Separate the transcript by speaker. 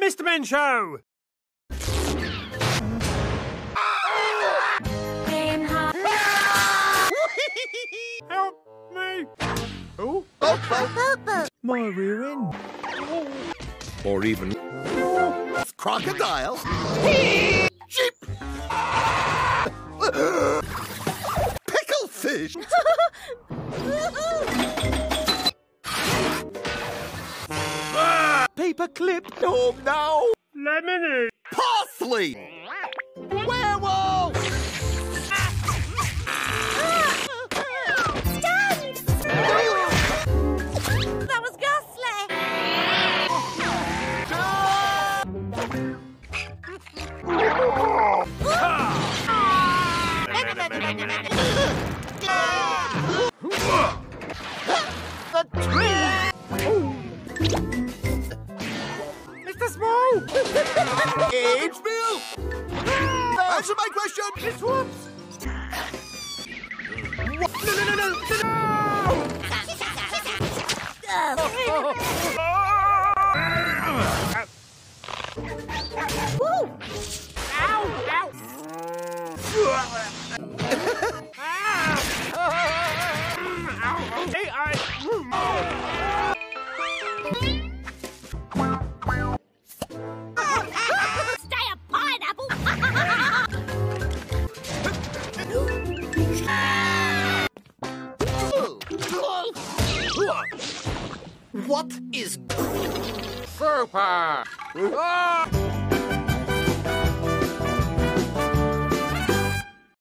Speaker 1: Mr. Men Show! Help me! Oh,
Speaker 2: My rear end.
Speaker 3: Or even
Speaker 4: Crocodile. Sheep. Pickle fish.
Speaker 2: Paper clip.
Speaker 4: Oh no.
Speaker 1: lemonade!
Speaker 4: Parsley. Werewolf.
Speaker 5: That was ghastly!
Speaker 4: The
Speaker 1: Mr.
Speaker 4: Age bill. Answer my question.
Speaker 1: Miss Whoops! No, no, no, no, no!
Speaker 4: What is
Speaker 3: Super! Ah!